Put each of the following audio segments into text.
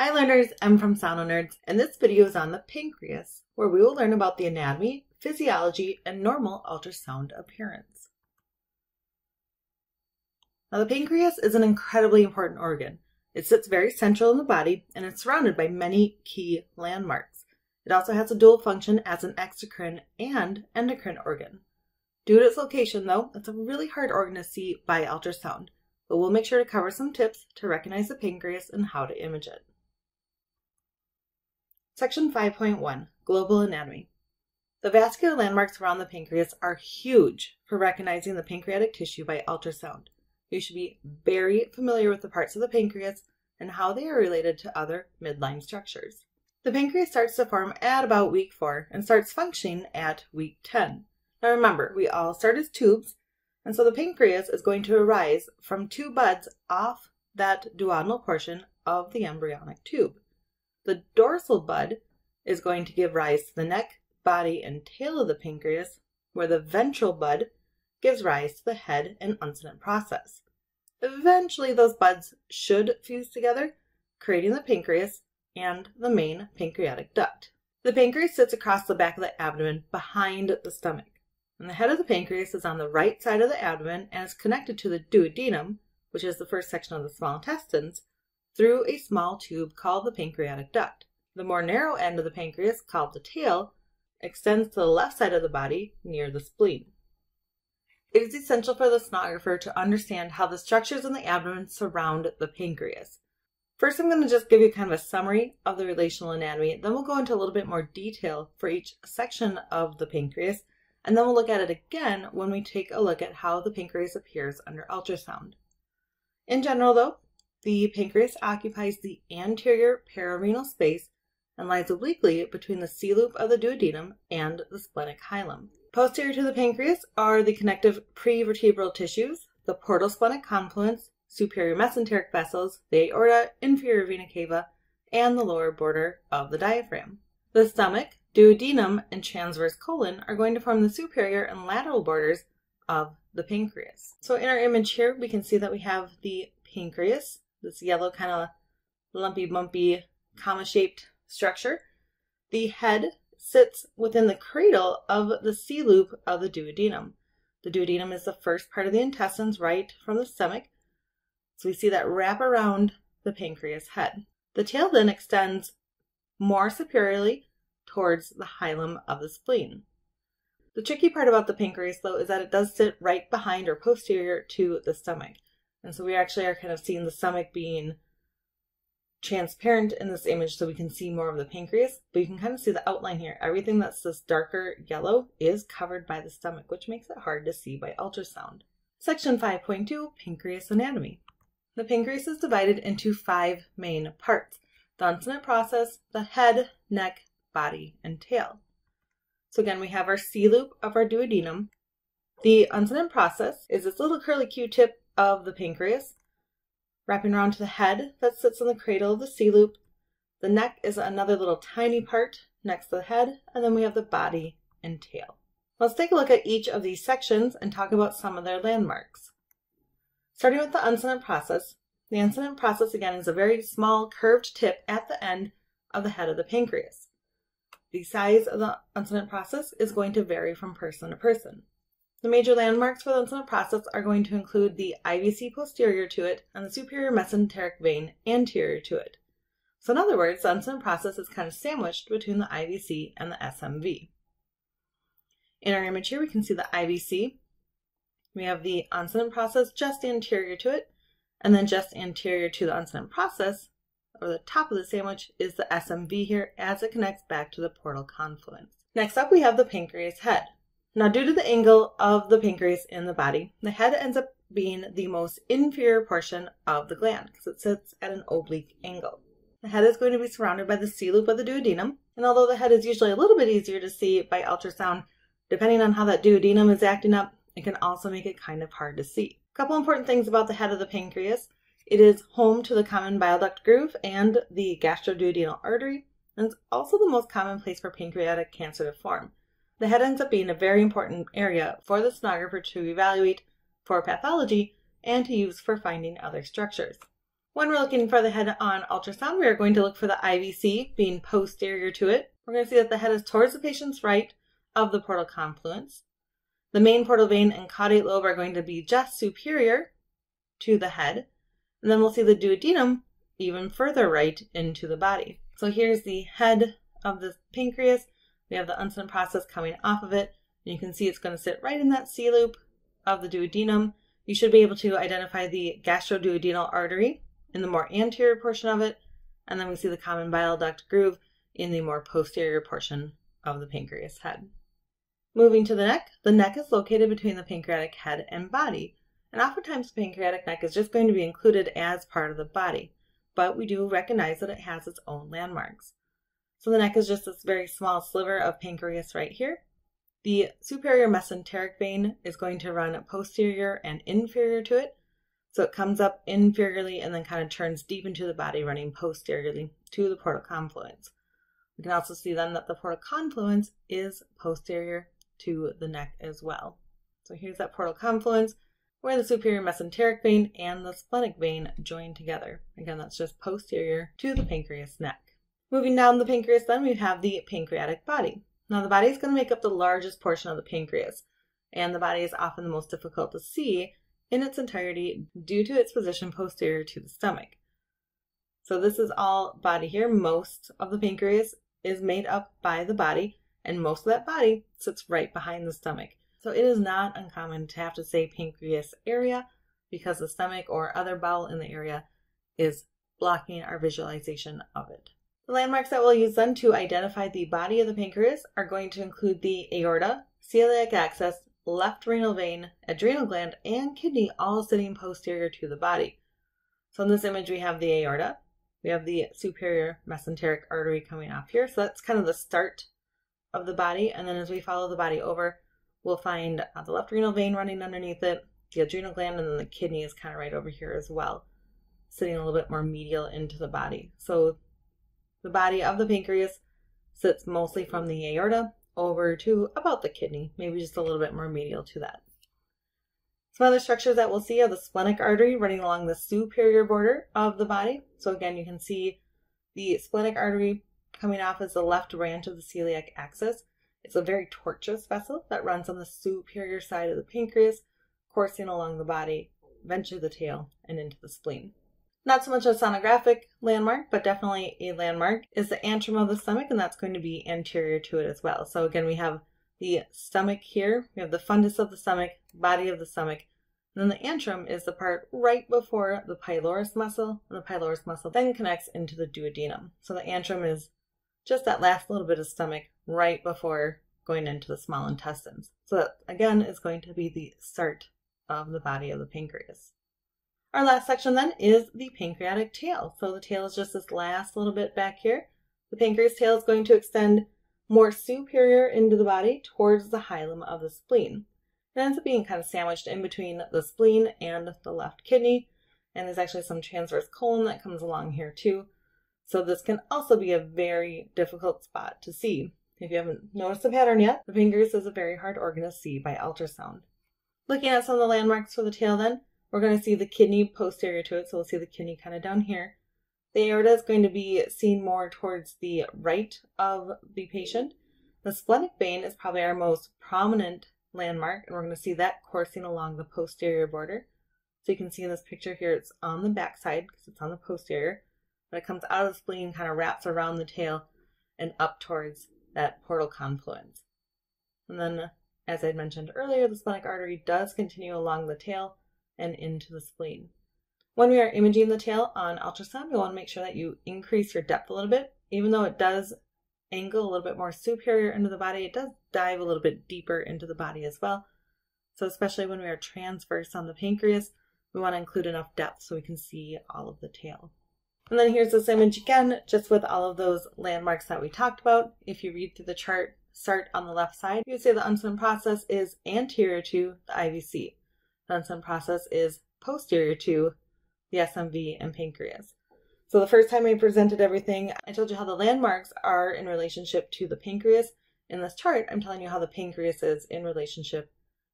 Hi learners, I'm from Sononerds, and this video is on the pancreas, where we will learn about the anatomy, physiology, and normal ultrasound appearance. Now the pancreas is an incredibly important organ. It sits very central in the body, and it's surrounded by many key landmarks. It also has a dual function as an exocrine and endocrine organ. Due to its location, though, it's a really hard organ to see by ultrasound, but we'll make sure to cover some tips to recognize the pancreas and how to image it. Section 5.1 Global Anatomy. The vascular landmarks around the pancreas are huge for recognizing the pancreatic tissue by ultrasound. You should be very familiar with the parts of the pancreas and how they are related to other midline structures. The pancreas starts to form at about week 4 and starts functioning at week 10. Now remember, we all start as tubes, and so the pancreas is going to arise from two buds off that duodenal portion of the embryonic tube. The dorsal bud is going to give rise to the neck, body, and tail of the pancreas, where the ventral bud gives rise to the head and uncinate process. Eventually, those buds should fuse together, creating the pancreas and the main pancreatic duct. The pancreas sits across the back of the abdomen behind the stomach. And the head of the pancreas is on the right side of the abdomen and is connected to the duodenum, which is the first section of the small intestines, through a small tube called the pancreatic duct. The more narrow end of the pancreas, called the tail, extends to the left side of the body near the spleen. It is essential for the sonographer to understand how the structures in the abdomen surround the pancreas. First, I'm going to just give you kind of a summary of the relational anatomy, then we'll go into a little bit more detail for each section of the pancreas, and then we'll look at it again when we take a look at how the pancreas appears under ultrasound. In general, though, the pancreas occupies the anterior pararenal space and lies obliquely between the C-loop of the duodenum and the splenic hilum. Posterior to the pancreas are the connective prevertebral tissues, the portal splenic confluence, superior mesenteric vessels, the aorta, inferior vena cava, and the lower border of the diaphragm. The stomach, duodenum, and transverse colon are going to form the superior and lateral borders of the pancreas. So in our image here, we can see that we have the pancreas this yellow kind of lumpy, bumpy, comma-shaped structure. The head sits within the cradle of the C-loop of the duodenum. The duodenum is the first part of the intestines right from the stomach. So we see that wrap around the pancreas head. The tail then extends more superiorly towards the hilum of the spleen. The tricky part about the pancreas though is that it does sit right behind or posterior to the stomach. And so we actually are kind of seeing the stomach being transparent in this image so we can see more of the pancreas, but you can kind of see the outline here. Everything that's this darker yellow is covered by the stomach, which makes it hard to see by ultrasound. Section 5.2, Pancreas Anatomy. The pancreas is divided into five main parts. The uncinate process, the head, neck, body, and tail. So again, we have our C-loop of our duodenum. The uncinate process is this little curly Q-tip of the pancreas, wrapping around to the head that sits in the cradle of the C-loop. The neck is another little tiny part next to the head, and then we have the body and tail. Let's take a look at each of these sections and talk about some of their landmarks. Starting with the uncinate process, the uncinate process again is a very small curved tip at the end of the head of the pancreas. The size of the uncinate process is going to vary from person to person. The major landmarks for the uncinate process are going to include the IVC posterior to it and the superior mesenteric vein anterior to it. So in other words, the uncinate process is kind of sandwiched between the IVC and the SMV. In our image here, we can see the IVC. We have the uncinate process just anterior to it, and then just anterior to the uncinate process, or the top of the sandwich, is the SMV here as it connects back to the portal confluence. Next up, we have the pancreas head. Now, due to the angle of the pancreas in the body, the head ends up being the most inferior portion of the gland because it sits at an oblique angle. The head is going to be surrounded by the C-loop of the duodenum, and although the head is usually a little bit easier to see by ultrasound, depending on how that duodenum is acting up, it can also make it kind of hard to see. A couple important things about the head of the pancreas. It is home to the common bile duct groove and the gastroduodenal artery, and it's also the most common place for pancreatic cancer to form. The head ends up being a very important area for the sonographer to evaluate for pathology and to use for finding other structures. When we're looking for the head on ultrasound, we are going to look for the IVC being posterior to it. We're going to see that the head is towards the patient's right of the portal confluence. The main portal vein and caudate lobe are going to be just superior to the head. And then we'll see the duodenum even further right into the body. So here's the head of the pancreas. We have the uncinate process coming off of it. And you can see it's going to sit right in that C loop of the duodenum. You should be able to identify the gastroduodenal artery in the more anterior portion of it, and then we see the common bile duct groove in the more posterior portion of the pancreas head. Moving to the neck, the neck is located between the pancreatic head and body, and oftentimes the pancreatic neck is just going to be included as part of the body, but we do recognize that it has its own landmarks. So the neck is just this very small sliver of pancreas right here. The superior mesenteric vein is going to run posterior and inferior to it, so it comes up inferiorly and then kind of turns deep into the body, running posteriorly to the portal confluence. We can also see then that the portal confluence is posterior to the neck as well. So here's that portal confluence where the superior mesenteric vein and the splenic vein join together. Again, that's just posterior to the pancreas neck. Moving down the pancreas, then we have the pancreatic body. Now, the body is going to make up the largest portion of the pancreas, and the body is often the most difficult to see in its entirety due to its position posterior to the stomach. So this is all body here. Most of the pancreas is made up by the body, and most of that body sits right behind the stomach. So it is not uncommon to have to say pancreas area because the stomach or other bowel in the area is blocking our visualization of it. The landmarks that we'll use then to identify the body of the pancreas are going to include the aorta, celiac axis, left renal vein, adrenal gland, and kidney all sitting posterior to the body. So in this image, we have the aorta. We have the superior mesenteric artery coming off here. So that's kind of the start of the body. And then as we follow the body over, we'll find uh, the left renal vein running underneath it, the adrenal gland, and then the kidney is kind of right over here as well, sitting a little bit more medial into the body. So the body of the pancreas sits mostly from the aorta over to about the kidney, maybe just a little bit more medial to that. Some other structures that we'll see are the splenic artery running along the superior border of the body. So again, you can see the splenic artery coming off as the left branch of the celiac axis. It's a very tortuous vessel that runs on the superior side of the pancreas, coursing along the body, eventually the tail, and into the spleen. Not so much a sonographic landmark, but definitely a landmark is the antrum of the stomach, and that's going to be anterior to it as well. So again, we have the stomach here, we have the fundus of the stomach, body of the stomach, and then the antrum is the part right before the pylorus muscle, and the pylorus muscle then connects into the duodenum. So the antrum is just that last little bit of stomach right before going into the small intestines. So that, again, is going to be the start of the body of the pancreas. Our last section then is the pancreatic tail. So the tail is just this last little bit back here. The pancreas tail is going to extend more superior into the body towards the hilum of the spleen. It ends up being kind of sandwiched in between the spleen and the left kidney. And there's actually some transverse colon that comes along here too. So this can also be a very difficult spot to see. If you haven't noticed the pattern yet, the pancreas is a very hard organ to see by ultrasound. Looking at some of the landmarks for the tail then, we're going to see the kidney posterior to it, so we'll see the kidney kind of down here. The aorta is going to be seen more towards the right of the patient. The splenic vein is probably our most prominent landmark, and we're going to see that coursing along the posterior border. So you can see in this picture here, it's on the back side because it's on the posterior, but it comes out of the spleen, kind of wraps around the tail and up towards that portal confluence. And then, as I mentioned earlier, the splenic artery does continue along the tail and into the spleen. When we are imaging the tail on ultrasound, we want to make sure that you increase your depth a little bit. Even though it does angle a little bit more superior into the body, it does dive a little bit deeper into the body as well. So especially when we are transverse on the pancreas, we want to include enough depth so we can see all of the tail. And then here's this image again, just with all of those landmarks that we talked about. If you read through the chart, start on the left side, you would say the uncinate process is anterior to the IVC. Unson process is posterior to the SMV and pancreas. So the first time I presented everything, I told you how the landmarks are in relationship to the pancreas. In this chart, I'm telling you how the pancreas is in relationship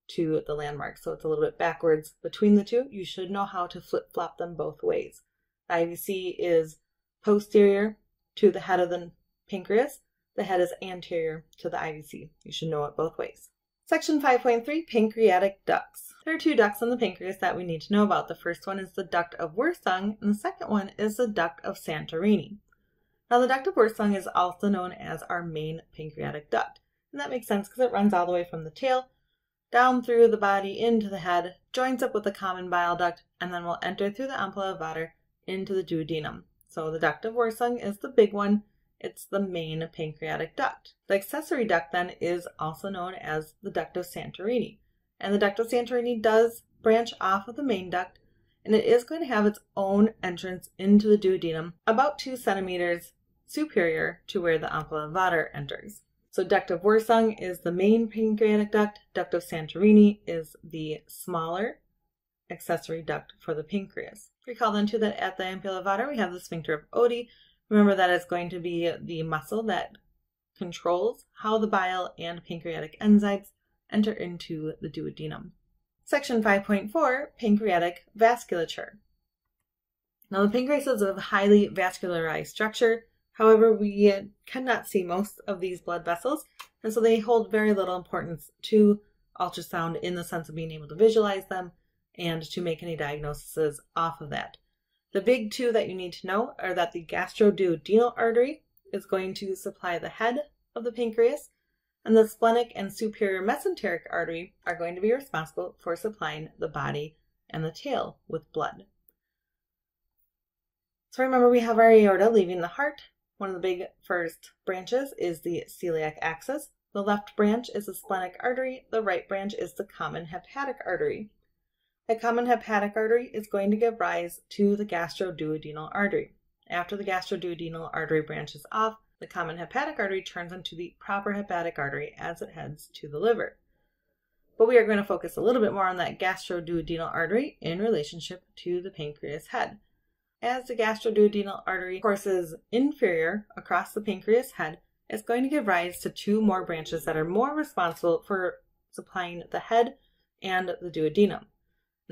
to the landmarks. So it's a little bit backwards between the two. You should know how to flip-flop them both ways. The IVC is posterior to the head of the pancreas. The head is anterior to the IVC. You should know it both ways. Section 5.3 Pancreatic Ducts. There are two ducts in the pancreas that we need to know about. The first one is the duct of Wirsung, and the second one is the duct of Santorini. Now, the duct of Wirsung is also known as our main pancreatic duct, and that makes sense because it runs all the way from the tail down through the body into the head, joins up with the common bile duct, and then will enter through the ampulla of Vater into the duodenum. So the duct of Wirsung is the big one, it's the main pancreatic duct. The accessory duct then is also known as the duct of Santorini. And the duct of Santorini does branch off of the main duct and it is going to have its own entrance into the duodenum about two centimeters superior to where the ampulla of Vater enters. So duct of is the main pancreatic duct, duct of Santorini is the smaller accessory duct for the pancreas. Recall then too that at the ampulla of Vater we have the sphincter of Oddi, Remember that it's going to be the muscle that controls how the bile and pancreatic enzymes enter into the duodenum. Section 5.4 Pancreatic Vasculature. Now, the pancreas is a highly vascularized structure. However, we cannot see most of these blood vessels, and so they hold very little importance to ultrasound in the sense of being able to visualize them and to make any diagnoses off of that. The big two that you need to know are that the gastroduodenal artery is going to supply the head of the pancreas, and the splenic and superior mesenteric artery are going to be responsible for supplying the body and the tail with blood. So remember, we have our aorta leaving the heart. One of the big first branches is the celiac axis. The left branch is the splenic artery. The right branch is the common hepatic artery. The common hepatic artery is going to give rise to the gastroduodenal artery. After the gastroduodenal artery branches off, the common hepatic artery turns into the proper hepatic artery as it heads to the liver. But we are going to focus a little bit more on that gastroduodenal artery in relationship to the pancreas head. As the gastroduodenal artery courses inferior across the pancreas head, it's going to give rise to two more branches that are more responsible for supplying the head and the duodenum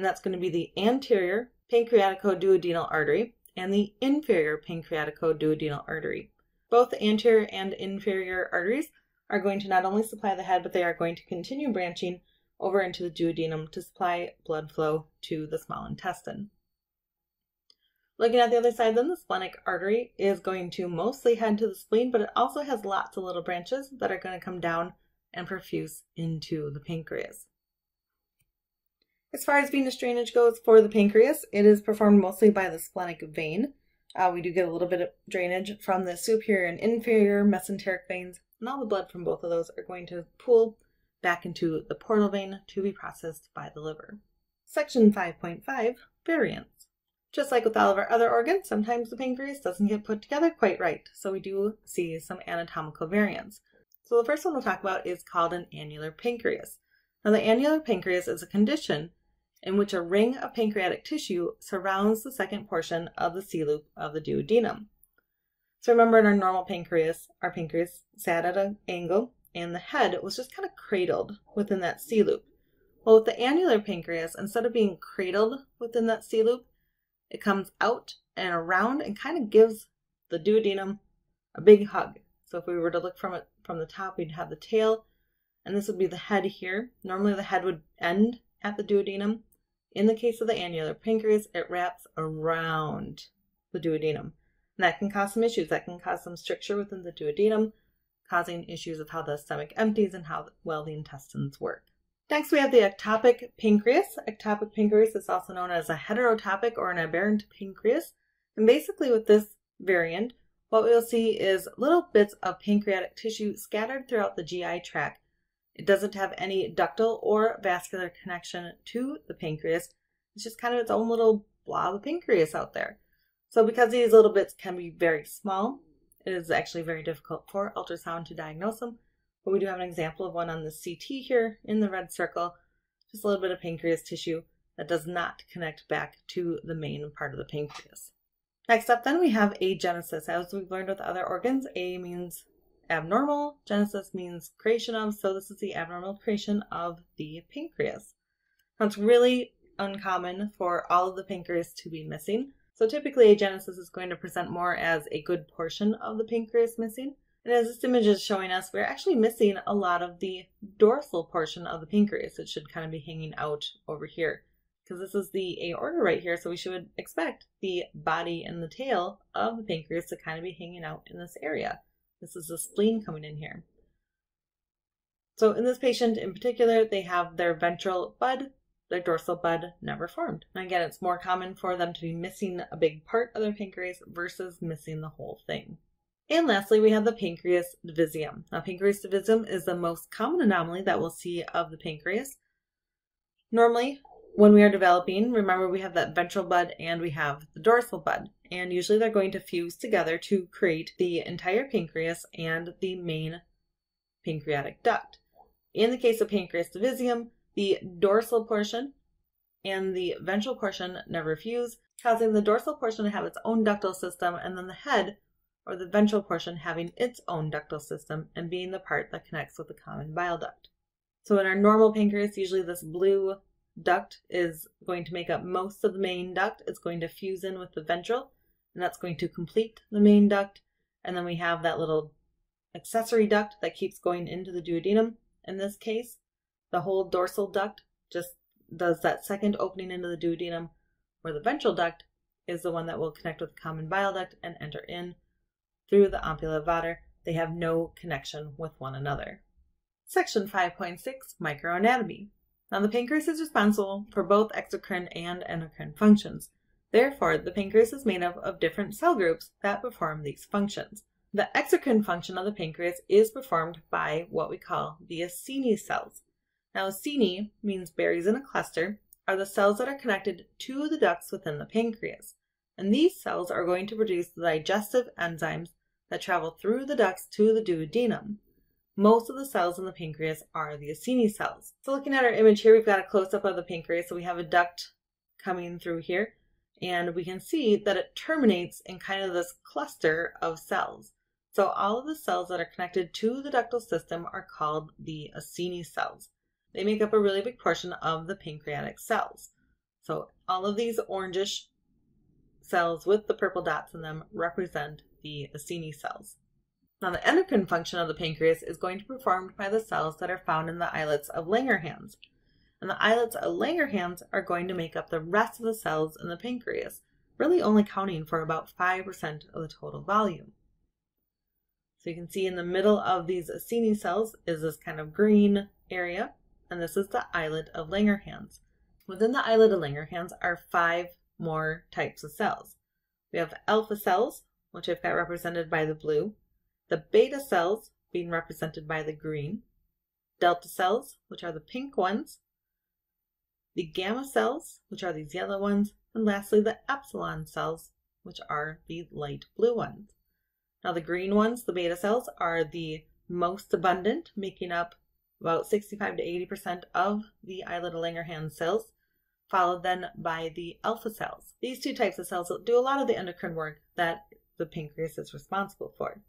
and that's going to be the anterior pancreaticoduodenal artery and the inferior pancreaticoduodenal artery. Both the anterior and inferior arteries are going to not only supply the head, but they are going to continue branching over into the duodenum to supply blood flow to the small intestine. Looking at the other side, then the splenic artery is going to mostly head to the spleen, but it also has lots of little branches that are going to come down and perfuse into the pancreas. As far as venous drainage goes for the pancreas, it is performed mostly by the splenic vein. Uh, we do get a little bit of drainage from the superior and inferior mesenteric veins, and all the blood from both of those are going to pool back into the portal vein to be processed by the liver. Section 5.5 Variants. Just like with all of our other organs, sometimes the pancreas doesn't get put together quite right, so we do see some anatomical variants. So the first one we'll talk about is called an annular pancreas. Now, the annular pancreas is a condition in which a ring of pancreatic tissue surrounds the second portion of the C loop of the duodenum. So remember in our normal pancreas, our pancreas sat at an angle and the head was just kind of cradled within that C loop. Well, with the annular pancreas, instead of being cradled within that C loop, it comes out and around and kind of gives the duodenum a big hug. So if we were to look from it from the top, we'd have the tail, and this would be the head here. Normally the head would end at the duodenum, in the case of the annular pancreas, it wraps around the duodenum. And that can cause some issues. That can cause some stricture within the duodenum, causing issues of how the stomach empties and how well the intestines work. Next, we have the ectopic pancreas. Ectopic pancreas is also known as a heterotopic or an aberrant pancreas. And basically, with this variant, what we'll see is little bits of pancreatic tissue scattered throughout the GI tract it doesn't have any ductal or vascular connection to the pancreas. It's just kind of its own little blob of pancreas out there. So because these little bits can be very small, it is actually very difficult for ultrasound to diagnose them. But we do have an example of one on the CT here in the red circle, just a little bit of pancreas tissue that does not connect back to the main part of the pancreas. Next up then we have agenesis. As we've learned with other organs, A means abnormal. Genesis means creation of, so this is the abnormal creation of the pancreas. Now it's really uncommon for all of the pancreas to be missing. So typically agenesis is going to present more as a good portion of the pancreas missing. And as this image is showing us, we're actually missing a lot of the dorsal portion of the pancreas. It should kind of be hanging out over here because this is the aorta right here. So we should expect the body and the tail of the pancreas to kind of be hanging out in this area. This is the spleen coming in here. So in this patient in particular, they have their ventral bud, their dorsal bud never formed. And again, it's more common for them to be missing a big part of their pancreas versus missing the whole thing. And lastly, we have the pancreas divisum. Now, pancreas divisum is the most common anomaly that we'll see of the pancreas. Normally, when we are developing, remember we have that ventral bud and we have the dorsal bud. And usually they're going to fuse together to create the entire pancreas and the main pancreatic duct. In the case of pancreas divisum, the dorsal portion and the ventral portion never fuse, causing the dorsal portion to have its own ductal system and then the head or the ventral portion having its own ductal system and being the part that connects with the common bile duct. So in our normal pancreas, usually this blue duct is going to make up most of the main duct. It's going to fuse in with the ventral, and that's going to complete the main duct. And then we have that little accessory duct that keeps going into the duodenum. In this case, the whole dorsal duct just does that second opening into the duodenum, where the ventral duct is the one that will connect with the common bile duct and enter in through the ampulla vater. They have no connection with one another. Section 5.6 Microanatomy. Now, the pancreas is responsible for both exocrine and endocrine functions. Therefore, the pancreas is made up of different cell groups that perform these functions. The exocrine function of the pancreas is performed by what we call the acini cells. Now, acini means berries in a cluster, are the cells that are connected to the ducts within the pancreas. And these cells are going to produce the digestive enzymes that travel through the ducts to the duodenum. Most of the cells in the pancreas are the acini cells. So looking at our image here, we've got a close-up of the pancreas. So we have a duct coming through here, and we can see that it terminates in kind of this cluster of cells. So all of the cells that are connected to the ductal system are called the acini cells. They make up a really big portion of the pancreatic cells. So all of these orangish cells with the purple dots in them represent the acini cells. Now, the endocrine function of the pancreas is going to be performed by the cells that are found in the islets of Langerhans. And the islets of Langerhans are going to make up the rest of the cells in the pancreas, really only counting for about 5% of the total volume. So you can see in the middle of these acini cells is this kind of green area, and this is the islet of Langerhans. Within the islet of Langerhans are five more types of cells. We have alpha cells, which I've got represented by the blue the beta cells being represented by the green, delta cells, which are the pink ones, the gamma cells, which are these yellow ones, and lastly the epsilon cells, which are the light blue ones. Now the green ones, the beta cells, are the most abundant, making up about 65 to 80% of the islet of Langerhans cells, followed then by the alpha cells. These two types of cells do a lot of the endocrine work that the pancreas is responsible for.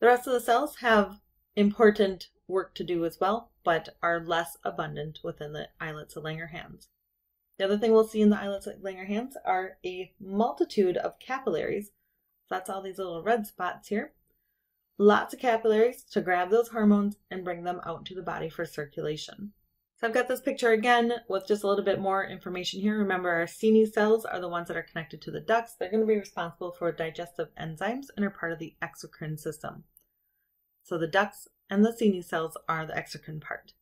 The rest of the cells have important work to do as well, but are less abundant within the islets of Langerhans. The other thing we'll see in the islets of Langerhans are a multitude of capillaries. That's all these little red spots here. Lots of capillaries to grab those hormones and bring them out to the body for circulation. So I've got this picture again with just a little bit more information here. Remember our acini cells are the ones that are connected to the ducts. They're going to be responsible for digestive enzymes and are part of the exocrine system. So the ducts and the acini cells are the exocrine part.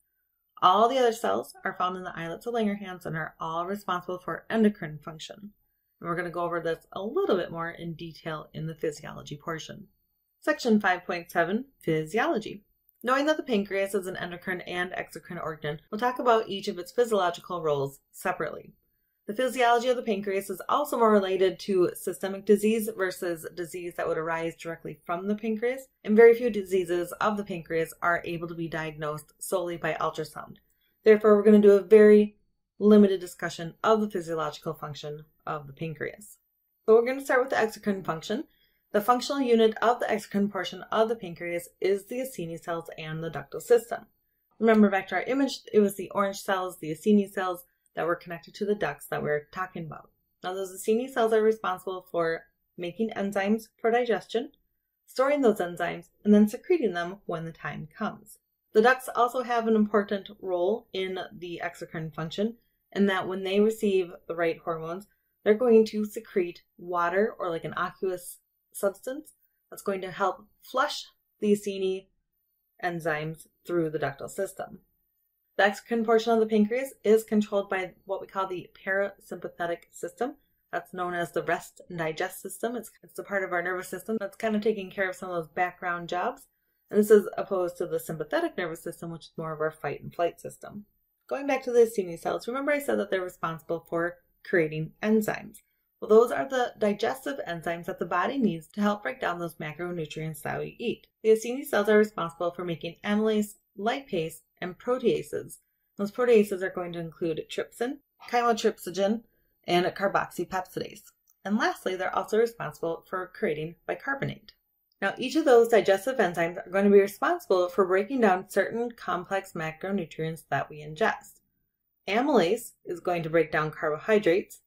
All the other cells are found in the islets of Langerhans and are all responsible for endocrine function. And we're going to go over this a little bit more in detail in the physiology portion. Section 5.7 Physiology. Knowing that the pancreas is an endocrine and exocrine organ, we'll talk about each of its physiological roles separately. The physiology of the pancreas is also more related to systemic disease versus disease that would arise directly from the pancreas, and very few diseases of the pancreas are able to be diagnosed solely by ultrasound. Therefore, we're going to do a very limited discussion of the physiological function of the pancreas. So we're going to start with the exocrine function, the functional unit of the exocrine portion of the pancreas is the acini cells and the ductal system. Remember back to our image, it was the orange cells, the acini cells, that were connected to the ducts that we are talking about. Now, those Acini cells are responsible for making enzymes for digestion, storing those enzymes, and then secreting them when the time comes. The ducts also have an important role in the exocrine function, in that when they receive the right hormones, they're going to secrete water or like an aqueous substance that's going to help flush the Acini enzymes through the ductal system. The exocrine portion of the pancreas is controlled by what we call the parasympathetic system. That's known as the rest and digest system. It's, it's the part of our nervous system that's kind of taking care of some of those background jobs. And this is opposed to the sympathetic nervous system, which is more of our fight and flight system. Going back to the Acini cells, remember I said that they're responsible for creating enzymes. Well, those are the digestive enzymes that the body needs to help break down those macronutrients that we eat. The Acini cells are responsible for making amylase, lipase, and proteases. Those proteases are going to include trypsin, chymotrypsinogen, and carboxypeptidase. And lastly, they're also responsible for creating bicarbonate. Now, each of those digestive enzymes are going to be responsible for breaking down certain complex macronutrients that we ingest. Amylase is going to break down carbohydrates,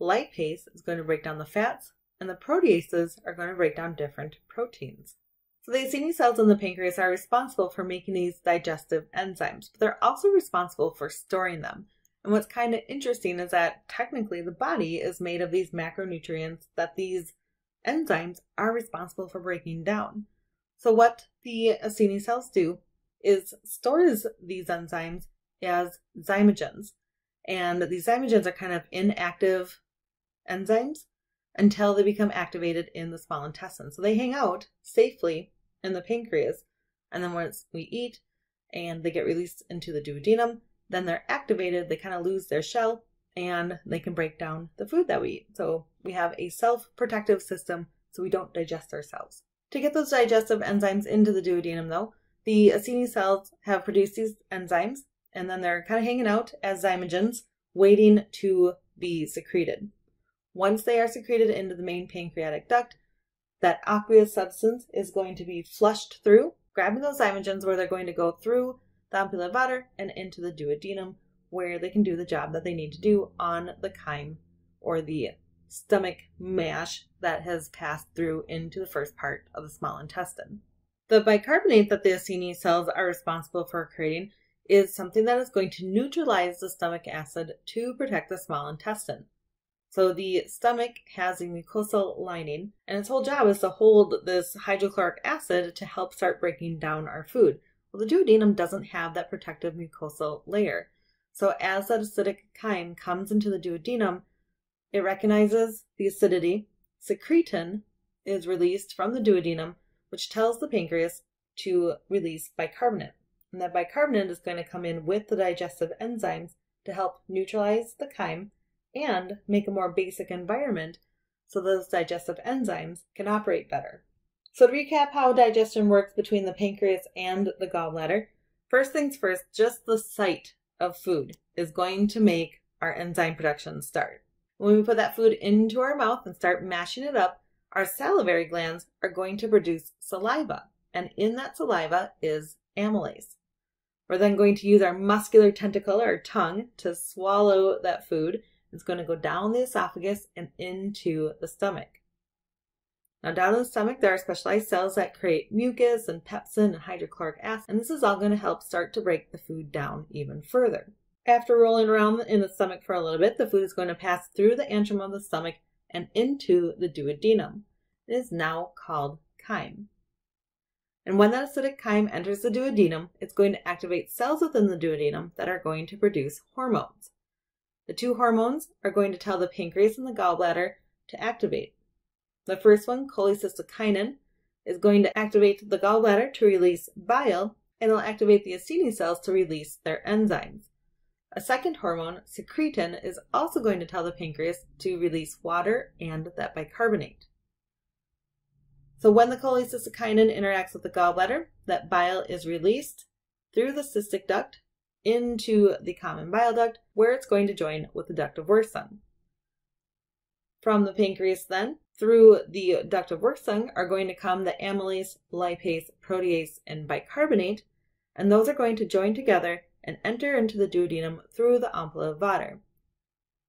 lipase is going to break down the fats, and the proteases are going to break down different proteins. So the Acini cells in the pancreas are responsible for making these digestive enzymes, but they're also responsible for storing them. And what's kind of interesting is that technically the body is made of these macronutrients that these enzymes are responsible for breaking down. So what the Acini cells do is stores these enzymes as zymogens. And these zymogens are kind of inactive enzymes until they become activated in the small intestine. So they hang out safely in the pancreas. And then once we eat and they get released into the duodenum, then they're activated, they kind of lose their shell and they can break down the food that we eat. So we have a self protective system so we don't digest ourselves. To get those digestive enzymes into the duodenum, though, the Acini cells have produced these enzymes and then they're kind of hanging out as zymogens, waiting to be secreted. Once they are secreted into the main pancreatic duct, that aqueous substance is going to be flushed through, grabbing those zymogens where they're going to go through the ampulla of Vater and into the duodenum, where they can do the job that they need to do on the chyme or the stomach mash that has passed through into the first part of the small intestine. The bicarbonate that the Acini cells are responsible for creating is something that is going to neutralize the stomach acid to protect the small intestine. So the stomach has a mucosal lining, and its whole job is to hold this hydrochloric acid to help start breaking down our food. Well, the duodenum doesn't have that protective mucosal layer. So as that acidic chyme comes into the duodenum, it recognizes the acidity. Secretin is released from the duodenum, which tells the pancreas to release bicarbonate. And that bicarbonate is going to come in with the digestive enzymes to help neutralize the chyme and make a more basic environment so those digestive enzymes can operate better. So, to recap how digestion works between the pancreas and the gallbladder, first things first, just the sight of food is going to make our enzyme production start. When we put that food into our mouth and start mashing it up, our salivary glands are going to produce saliva, and in that saliva is amylase. We're then going to use our muscular tentacle, our tongue, to swallow that food it's going to go down the esophagus and into the stomach. Now, down in the stomach, there are specialized cells that create mucus and pepsin and hydrochloric acid, and this is all going to help start to break the food down even further. After rolling around in the stomach for a little bit, the food is going to pass through the antrum of the stomach and into the duodenum. It is now called chyme. And when that acidic chyme enters the duodenum, it's going to activate cells within the duodenum that are going to produce hormones. The two hormones are going to tell the pancreas and the gallbladder to activate. The first one, cholecystokinin, is going to activate the gallbladder to release bile, and it'll activate the Acini cells to release their enzymes. A second hormone, secretin, is also going to tell the pancreas to release water and that bicarbonate. So when the cholecystokinin interacts with the gallbladder, that bile is released through the cystic duct into the common bile duct where it's going to join with the duct of Wirsung. From the pancreas then, through the duct of Wirsung are going to come the amylase, lipase, protease, and bicarbonate, and those are going to join together and enter into the duodenum through the ampulla of Vater.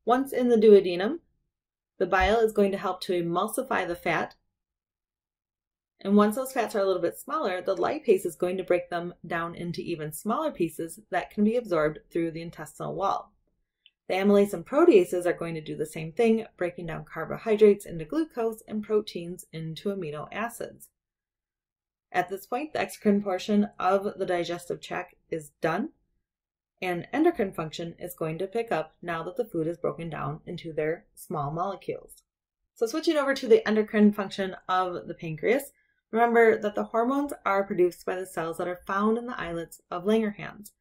Once in the duodenum, The bile is going to help to emulsify the fat. And once those fats are a little bit smaller, the lipase is going to break them down into even smaller pieces that can be absorbed through the intestinal wall. The amylase and proteases are going to do the same thing, breaking down carbohydrates into glucose and proteins into amino acids. At this point, the exocrine portion of the digestive tract is done, and endocrine function is going to pick up now that the food is broken down into their small molecules. So switching over to the endocrine function of the pancreas, remember that the hormones are produced by the cells that are found in the islets of Langerhans.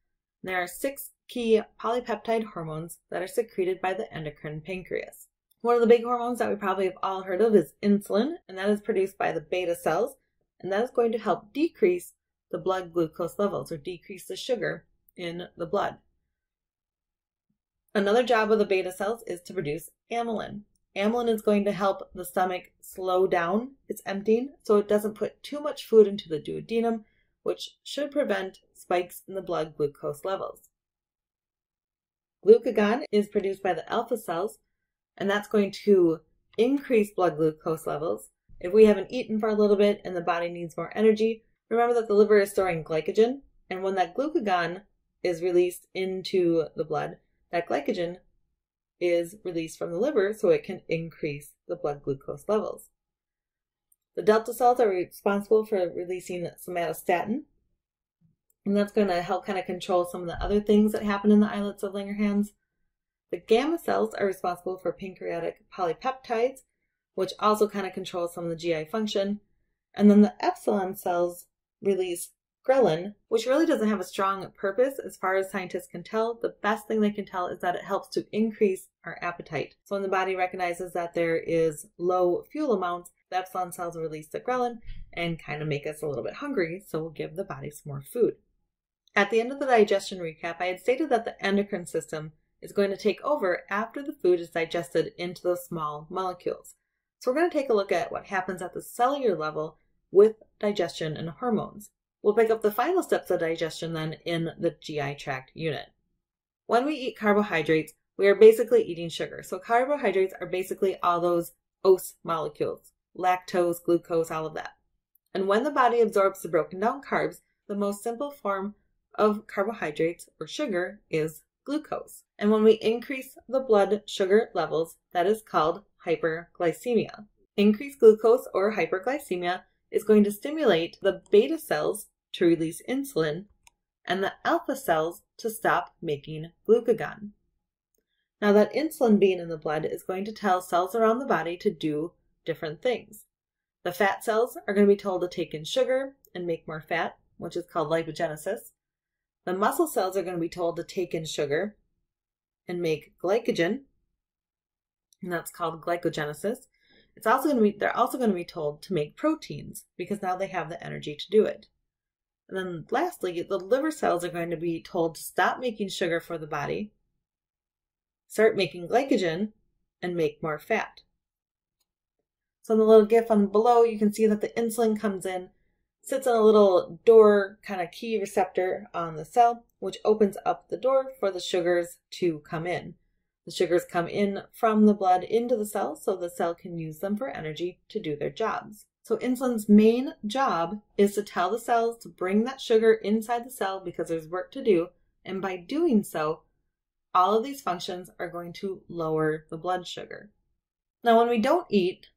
There are six key polypeptide hormones that are secreted by the endocrine pancreas. One of the big hormones that we probably have all heard of is insulin, and that is produced by the beta cells, and that is going to help decrease the blood glucose levels or decrease the sugar in the blood. Another job of the beta cells is to produce amylin. Amylin is going to help the stomach slow down its emptying so it doesn't put too much food into the duodenum, which should prevent spikes in the blood glucose levels. Glucagon is produced by the alpha cells, and that's going to increase blood glucose levels. If we haven't eaten for a little bit and the body needs more energy, remember that the liver is storing glycogen, and when that glucagon is released into the blood, that glycogen is released from the liver so it can increase the blood glucose levels. The delta cells are responsible for releasing somatostatin, and that's going to help kind of control some of the other things that happen in the islets of Langerhans. The gamma cells are responsible for pancreatic polypeptides, which also kind of controls some of the GI function. And then the epsilon cells release ghrelin, which really doesn't have a strong purpose as far as scientists can tell. The best thing they can tell is that it helps to increase our appetite. So when the body recognizes that there is low fuel amounts, the epsilon cells release the ghrelin and kind of make us a little bit hungry, so we'll give the body some more food. At the end of the digestion recap, I had stated that the endocrine system is going to take over after the food is digested into those small molecules. So we're going to take a look at what happens at the cellular level with digestion and hormones. We'll pick up the final steps of digestion then in the GI tract unit. When we eat carbohydrates, we are basically eating sugar. So carbohydrates are basically all those OS molecules, lactose, glucose, all of that. And when the body absorbs the broken down carbs, the most simple form of carbohydrates or sugar is glucose. And when we increase the blood sugar levels, that is called hyperglycemia. Increased glucose or hyperglycemia is going to stimulate the beta cells to release insulin and the alpha cells to stop making glucagon. Now, that insulin being in the blood is going to tell cells around the body to do different things. The fat cells are going to be told to take in sugar and make more fat, which is called lipogenesis. The muscle cells are going to be told to take in sugar and make glycogen, and that's called glycogenesis. It's also going to be they're also going to be told to make proteins because now they have the energy to do it. And then lastly, the liver cells are going to be told to stop making sugar for the body, start making glycogen, and make more fat. So in the little GIF on below, you can see that the insulin comes in sits on a little door kind of key receptor on the cell, which opens up the door for the sugars to come in. The sugars come in from the blood into the cell so the cell can use them for energy to do their jobs. So insulin's main job is to tell the cells to bring that sugar inside the cell because there's work to do. And by doing so, all of these functions are going to lower the blood sugar. Now, when we don't eat,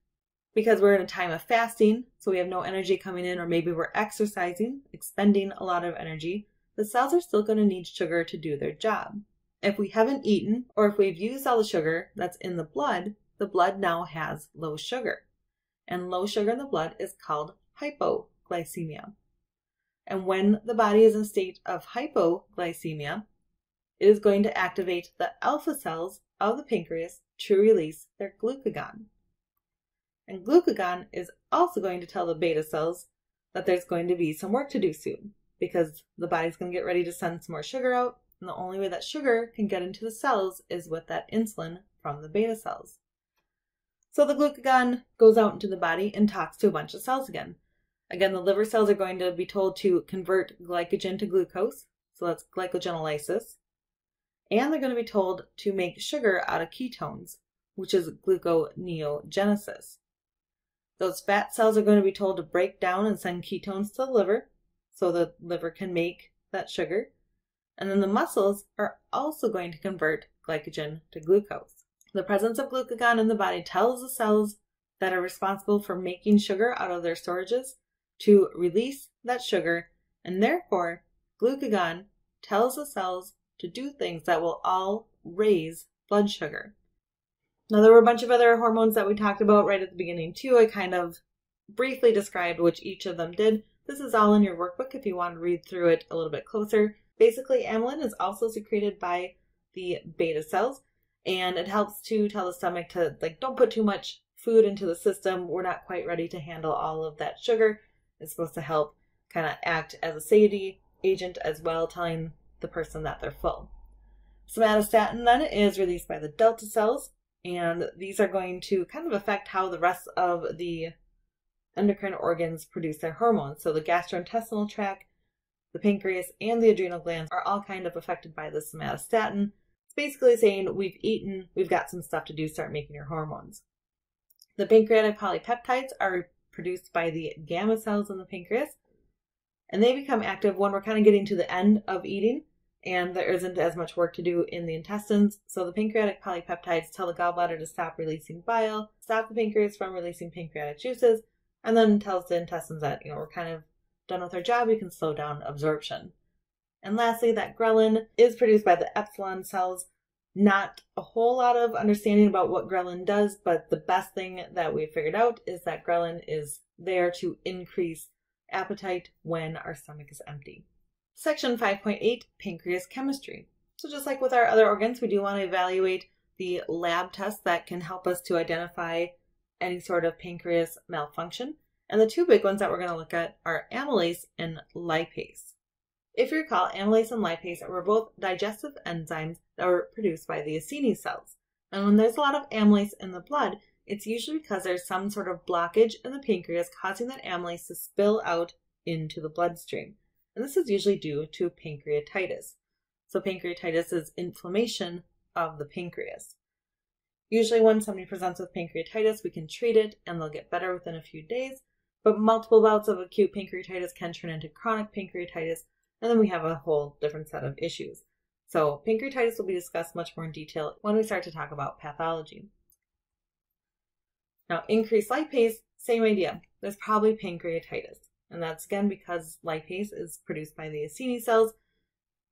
because we're in a time of fasting, so we have no energy coming in, or maybe we're exercising, expending a lot of energy, the cells are still going to need sugar to do their job. If we haven't eaten, or if we've used all the sugar that's in the blood, the blood now has low sugar. And low sugar in the blood is called hypoglycemia. And when the body is in a state of hypoglycemia, it is going to activate the alpha cells of the pancreas to release their glucagon. And glucagon is also going to tell the beta cells that there's going to be some work to do soon because the body's going to get ready to send some more sugar out. And the only way that sugar can get into the cells is with that insulin from the beta cells. So the glucagon goes out into the body and talks to a bunch of cells again. Again, the liver cells are going to be told to convert glycogen to glucose, so that's glycogenolysis. And they're going to be told to make sugar out of ketones, which is gluconeogenesis. Those fat cells are going to be told to break down and send ketones to the liver so the liver can make that sugar. And then the muscles are also going to convert glycogen to glucose. The presence of glucagon in the body tells the cells that are responsible for making sugar out of their storages to release that sugar, and therefore, glucagon tells the cells to do things that will all raise blood sugar. Now, there were a bunch of other hormones that we talked about right at the beginning, too. I kind of briefly described which each of them did. This is all in your workbook if you want to read through it a little bit closer. Basically, amylin is also secreted by the beta cells, and it helps to tell the stomach to, like, don't put too much food into the system. We're not quite ready to handle all of that sugar. It's supposed to help kind of act as a satiety agent as well, telling the person that they're full. Somatostatin then is released by the delta cells, and these are going to kind of affect how the rest of the endocrine organs produce their hormones. So the gastrointestinal tract, the pancreas, and the adrenal glands are all kind of affected by the somatostatin. Basically saying we've eaten, we've got some stuff to do, start making your hormones. The pancreatic polypeptides are produced by the gamma cells in the pancreas, and they become active when we're kind of getting to the end of eating and there isn't as much work to do in the intestines. So the pancreatic polypeptides tell the gallbladder to stop releasing bile, stop the pancreas from releasing pancreatic juices, and then tells the intestines that, you know, we're kind of done with our job, we can slow down absorption. And lastly, that ghrelin is produced by the epsilon cells. Not a whole lot of understanding about what ghrelin does, but the best thing that we figured out is that ghrelin is there to increase appetite when our stomach is empty. Section 5.8 Pancreas Chemistry. So, just like with our other organs, we do want to evaluate the lab tests that can help us to identify any sort of pancreas malfunction. And the two big ones that we're going to look at are amylase and lipase. If you recall, amylase and lipase were both digestive enzymes that were produced by the Acini cells. And when there's a lot of amylase in the blood, it's usually because there's some sort of blockage in the pancreas causing that amylase to spill out into the bloodstream and this is usually due to pancreatitis. So, pancreatitis is inflammation of the pancreas. Usually, when somebody presents with pancreatitis, we can treat it and they'll get better within a few days. But multiple bouts of acute pancreatitis can turn into chronic pancreatitis, and then we have a whole different set of issues. So, pancreatitis will be discussed much more in detail when we start to talk about pathology. Now, increased lipase, same idea. There's probably pancreatitis. And that's again because lipase is produced by the Acini cells.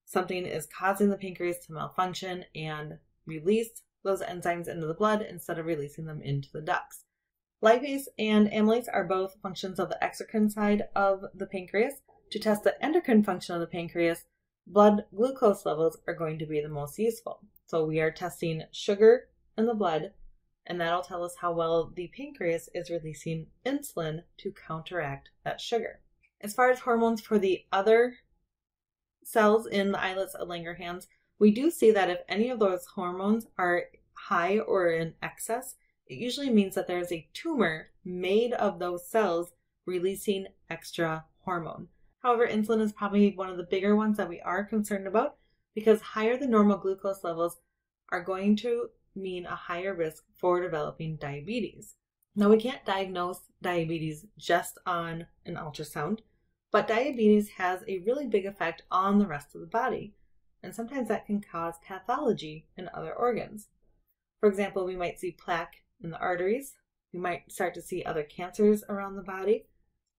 Something is causing the pancreas to malfunction and release those enzymes into the blood instead of releasing them into the ducts. Lipase and amylase are both functions of the exocrine side of the pancreas. To test the endocrine function of the pancreas, blood glucose levels are going to be the most useful. So we are testing sugar in the blood and that'll tell us how well the pancreas is releasing insulin to counteract that sugar. As far as hormones for the other cells in the islets of Langerhans, we do see that if any of those hormones are high or in excess, it usually means that there's a tumor made of those cells releasing extra hormone. However, insulin is probably one of the bigger ones that we are concerned about because higher than normal glucose levels are going to mean a higher risk for developing diabetes. Now, we can't diagnose diabetes just on an ultrasound, but diabetes has a really big effect on the rest of the body, and sometimes that can cause pathology in other organs. For example, we might see plaque in the arteries, we might start to see other cancers around the body.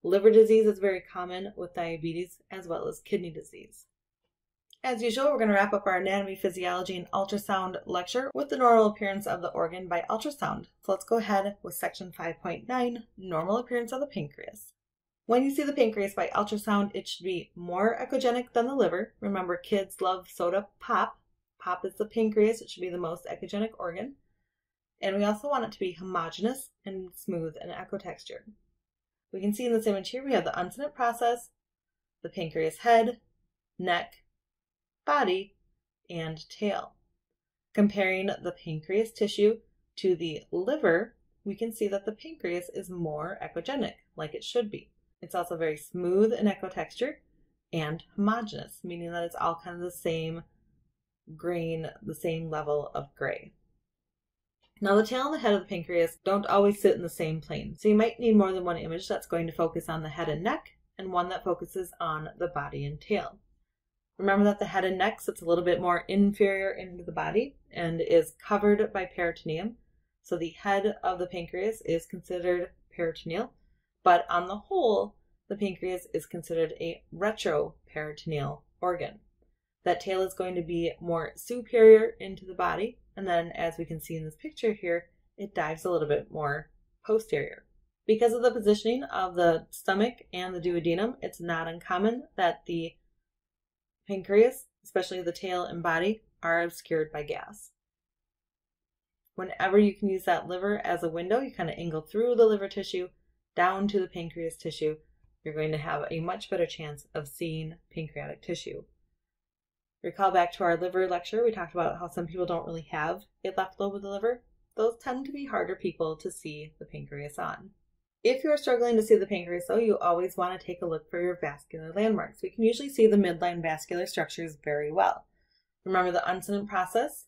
Liver disease is very common with diabetes as well as kidney disease. As usual, we're going to wrap up our anatomy, physiology, and ultrasound lecture with the normal appearance of the organ by ultrasound. So let's go ahead with section 5.9, normal appearance of the pancreas. When you see the pancreas by ultrasound, it should be more echogenic than the liver. Remember, kids love soda pop. Pop is the pancreas. It should be the most echogenic organ. And we also want it to be homogeneous and smooth and echotextured. We can see in this image here, we have the uncinate process, the pancreas head, neck, body, and tail. Comparing the pancreas tissue to the liver, we can see that the pancreas is more echogenic, like it should be. It's also very smooth in echotexture and homogeneous, meaning that it's all kind of the same grain, the same level of gray. Now, the tail and the head of the pancreas don't always sit in the same plane, so you might need more than one image that's going to focus on the head and neck, and one that focuses on the body and tail. Remember that the head and neck sits a little bit more inferior into the body and is covered by peritoneum. So the head of the pancreas is considered peritoneal, but on the whole, the pancreas is considered a retroperitoneal organ. That tail is going to be more superior into the body and then as we can see in this picture here, it dives a little bit more posterior. Because of the positioning of the stomach and the duodenum, it's not uncommon that the pancreas, especially the tail and body, are obscured by gas. Whenever you can use that liver as a window, you kind of angle through the liver tissue down to the pancreas tissue, you're going to have a much better chance of seeing pancreatic tissue. Recall back to our liver lecture, we talked about how some people don't really have a left lobe of the liver. Those tend to be harder people to see the pancreas on. If you are struggling to see the pancreas, though, you always want to take a look for your vascular landmarks. We can usually see the midline vascular structures very well. Remember the uncinate process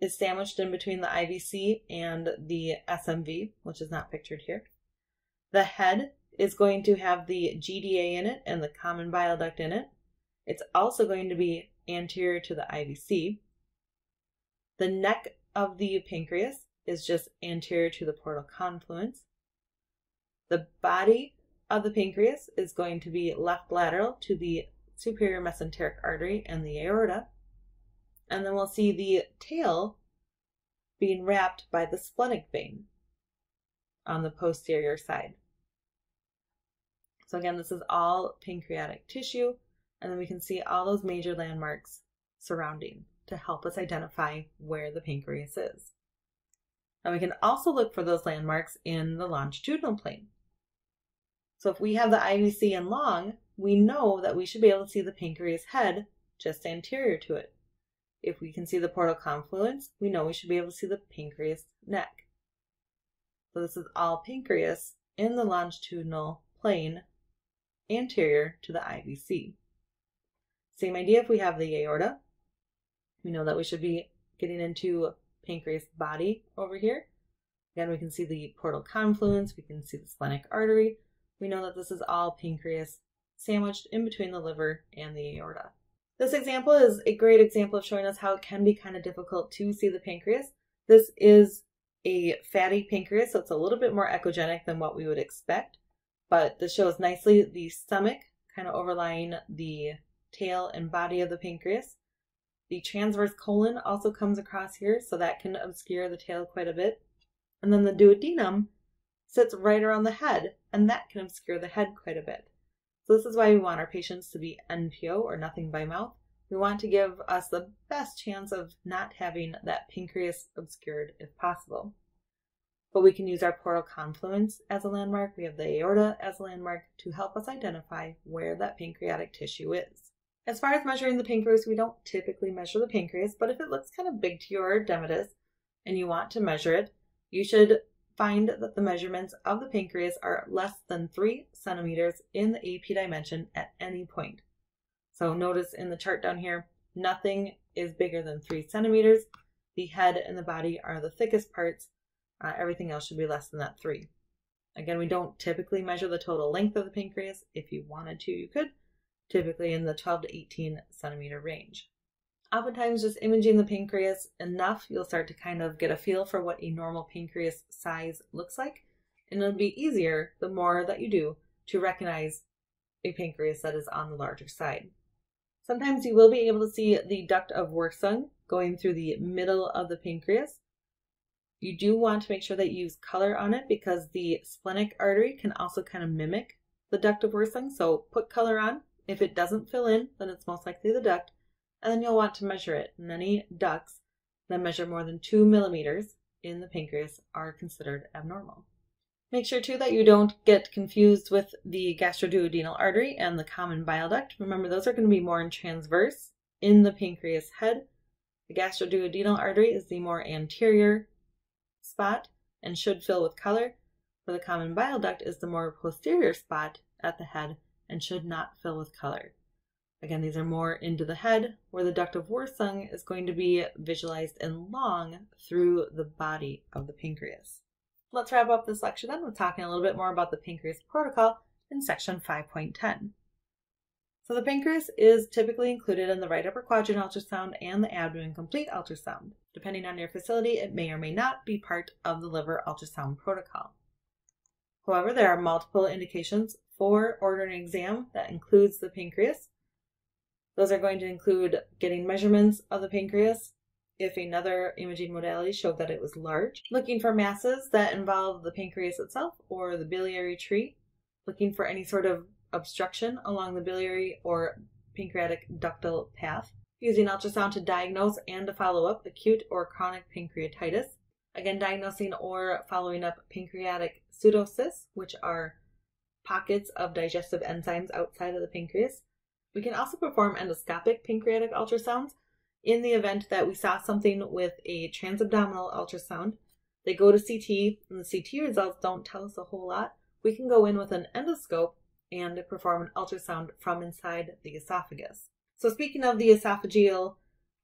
is sandwiched in between the IVC and the SMV, which is not pictured here. The head is going to have the GDA in it and the common bile duct in it. It's also going to be anterior to the IVC. The neck of the pancreas is just anterior to the portal confluence. The body of the pancreas is going to be left lateral to the superior mesenteric artery and the aorta. And then we'll see the tail being wrapped by the splenic vein on the posterior side. So again, this is all pancreatic tissue. And then we can see all those major landmarks surrounding to help us identify where the pancreas is. And we can also look for those landmarks in the longitudinal plane. So if we have the IVC in long, we know that we should be able to see the pancreas head just anterior to it. If we can see the portal confluence, we know we should be able to see the pancreas neck. So this is all pancreas in the longitudinal plane anterior to the IVC. Same idea if we have the aorta. We know that we should be getting into pancreas body over here. Again, we can see the portal confluence, we can see the splenic artery. We know that this is all pancreas sandwiched in between the liver and the aorta. This example is a great example of showing us how it can be kind of difficult to see the pancreas. This is a fatty pancreas, so it's a little bit more echogenic than what we would expect, but this shows nicely the stomach kind of overlying the tail, and body of the pancreas. The transverse colon also comes across here, so that can obscure the tail quite a bit. And then the duodenum sits right around the head, and that can obscure the head quite a bit. So this is why we want our patients to be NPO or nothing by mouth. We want to give us the best chance of not having that pancreas obscured if possible. But we can use our portal confluence as a landmark. We have the aorta as a landmark to help us identify where that pancreatic tissue is. As far as measuring the pancreas, we don't typically measure the pancreas, but if it looks kind of big to your edematous and you want to measure it, you should find that the measurements of the pancreas are less than 3 centimeters in the AP dimension at any point. So notice in the chart down here, nothing is bigger than 3 centimeters. The head and the body are the thickest parts. Uh, everything else should be less than that 3. Again, we don't typically measure the total length of the pancreas. If you wanted to, you could typically in the 12 to 18 centimeter range. Oftentimes, just imaging the pancreas enough, you'll start to kind of get a feel for what a normal pancreas size looks like. And it'll be easier the more that you do to recognize a pancreas that is on the larger side. Sometimes you will be able to see the duct of Wirsung going through the middle of the pancreas. You do want to make sure that you use color on it because the splenic artery can also kind of mimic the duct of Wirsung. So put color on if it doesn't fill in, then it's most likely the duct, and then you'll want to measure it. And any ducts that measure more than two millimeters in the pancreas are considered abnormal. Make sure too that you don't get confused with the gastroduodenal artery and the common bile duct. Remember, those are going to be more in transverse in the pancreas head. The gastroduodenal artery is the more anterior spot and should fill with color, where the common bile duct is the more posterior spot at the head and should not fill with color. Again, these are more into the head, where the duct of Wirsung is going to be visualized and long through the body of the pancreas. Let's wrap up this lecture then with talking a little bit more about the pancreas protocol in section 5.10. So the pancreas is typically included in the right upper quadrant ultrasound and the abdomen complete ultrasound. Depending on your facility, it may or may not be part of the liver ultrasound protocol. However, there are multiple indications for ordering an exam that includes the pancreas. Those are going to include getting measurements of the pancreas if another imaging modality showed that it was large, looking for masses that involve the pancreas itself or the biliary tree, looking for any sort of obstruction along the biliary or pancreatic ductal path, using ultrasound to diagnose and to follow up acute or chronic pancreatitis, again diagnosing or following up pancreatic pseudocysts, which are pockets of digestive enzymes outside of the pancreas. We can also perform endoscopic pancreatic ultrasounds in the event that we saw something with a transabdominal ultrasound. They go to CT, and the CT results don't tell us a whole lot. We can go in with an endoscope and perform an ultrasound from inside the esophagus. So, speaking of the esophageal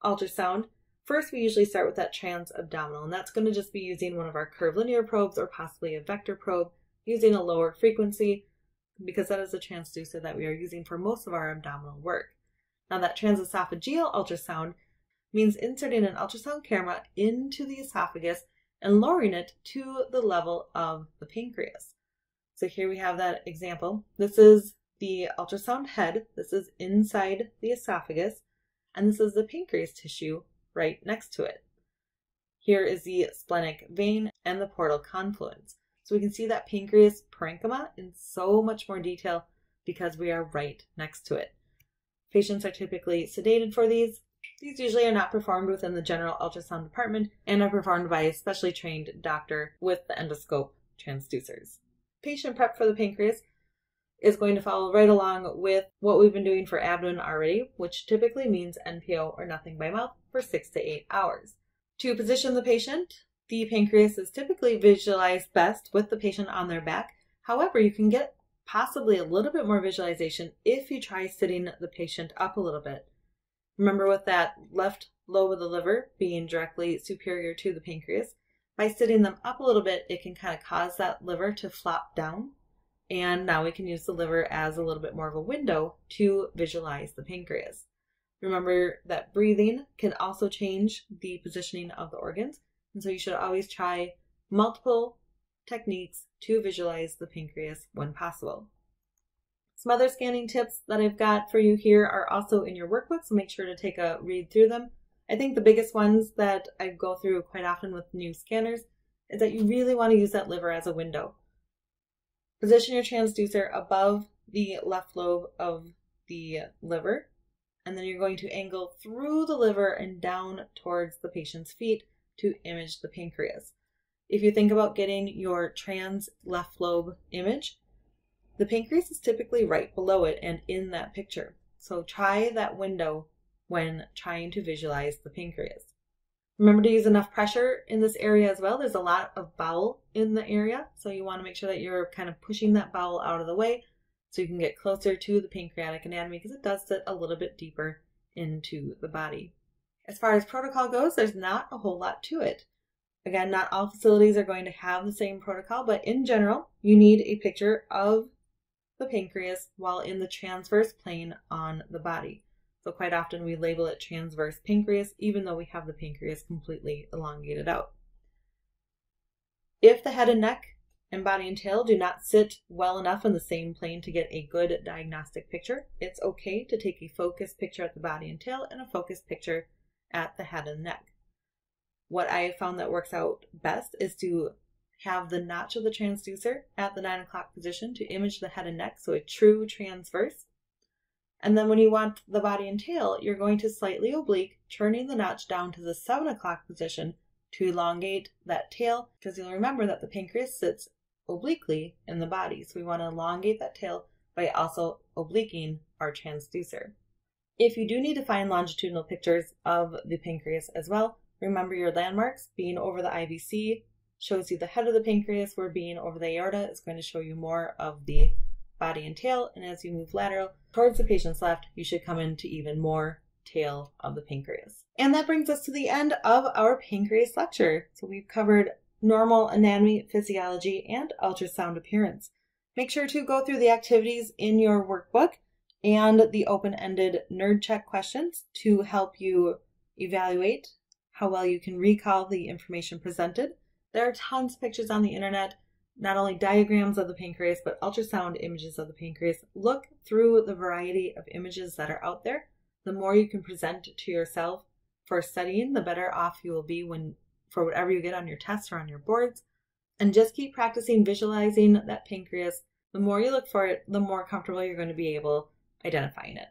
ultrasound, first we usually start with that transabdominal, and that's going to just be using one of our curvilinear probes or possibly a vector probe using a lower frequency because that is a transducer that we are using for most of our abdominal work. Now, that transesophageal ultrasound means inserting an ultrasound camera into the esophagus and lowering it to the level of the pancreas. So here we have that example. This is the ultrasound head. This is inside the esophagus. And this is the pancreas tissue right next to it. Here is the splenic vein and the portal confluence. So we can see that pancreas parenchyma in so much more detail because we are right next to it. Patients are typically sedated for these. These usually are not performed within the general ultrasound department and are performed by a specially trained doctor with the endoscope transducers. Patient prep for the pancreas is going to follow right along with what we've been doing for abdomen already, which typically means NPO or nothing by mouth for six to eight hours. To position the patient, the pancreas is typically visualized best with the patient on their back. However, you can get possibly a little bit more visualization if you try sitting the patient up a little bit. Remember with that left lobe of the liver being directly superior to the pancreas, by sitting them up a little bit, it can kind of cause that liver to flop down. And now we can use the liver as a little bit more of a window to visualize the pancreas. Remember that breathing can also change the positioning of the organs. And so you should always try multiple techniques to visualize the pancreas when possible. Some other scanning tips that I've got for you here are also in your workbook, so make sure to take a read through them. I think the biggest ones that I go through quite often with new scanners is that you really want to use that liver as a window. Position your transducer above the left lobe of the liver, and then you're going to angle through the liver and down towards the patient's feet to image the pancreas. If you think about getting your trans left lobe image, the pancreas is typically right below it and in that picture. So try that window when trying to visualize the pancreas. Remember to use enough pressure in this area as well. There's a lot of bowel in the area, so you want to make sure that you're kind of pushing that bowel out of the way so you can get closer to the pancreatic anatomy because it does sit a little bit deeper into the body. As far as protocol goes, there's not a whole lot to it. Again, not all facilities are going to have the same protocol, but in general, you need a picture of the pancreas while in the transverse plane on the body. So quite often we label it transverse pancreas, even though we have the pancreas completely elongated out. If the head and neck and body and tail do not sit well enough in the same plane to get a good diagnostic picture, it's okay to take a focus picture at the body and tail and a focus picture at the head and neck. What I found that works out best is to have the notch of the transducer at the 9 o'clock position to image the head and neck, so a true transverse. And then when you want the body and tail, you're going to slightly oblique, turning the notch down to the 7 o'clock position to elongate that tail, because you'll remember that the pancreas sits obliquely in the body. So we want to elongate that tail by also obliquing our transducer. If you do need to find longitudinal pictures of the pancreas as well, remember your landmarks being over the IVC shows you the head of the pancreas, where being over the aorta is going to show you more of the body and tail, and as you move lateral towards the patient's left, you should come into even more tail of the pancreas. And that brings us to the end of our pancreas lecture. So we've covered normal anatomy, physiology, and ultrasound appearance. Make sure to go through the activities in your workbook and the open-ended nerd check questions to help you evaluate how well you can recall the information presented. There are tons of pictures on the internet, not only diagrams of the pancreas, but ultrasound images of the pancreas. Look through the variety of images that are out there. The more you can present to yourself for studying, the better off you will be when for whatever you get on your tests or on your boards. And just keep practicing visualizing that pancreas. The more you look for it, the more comfortable you're going to be able identifying it.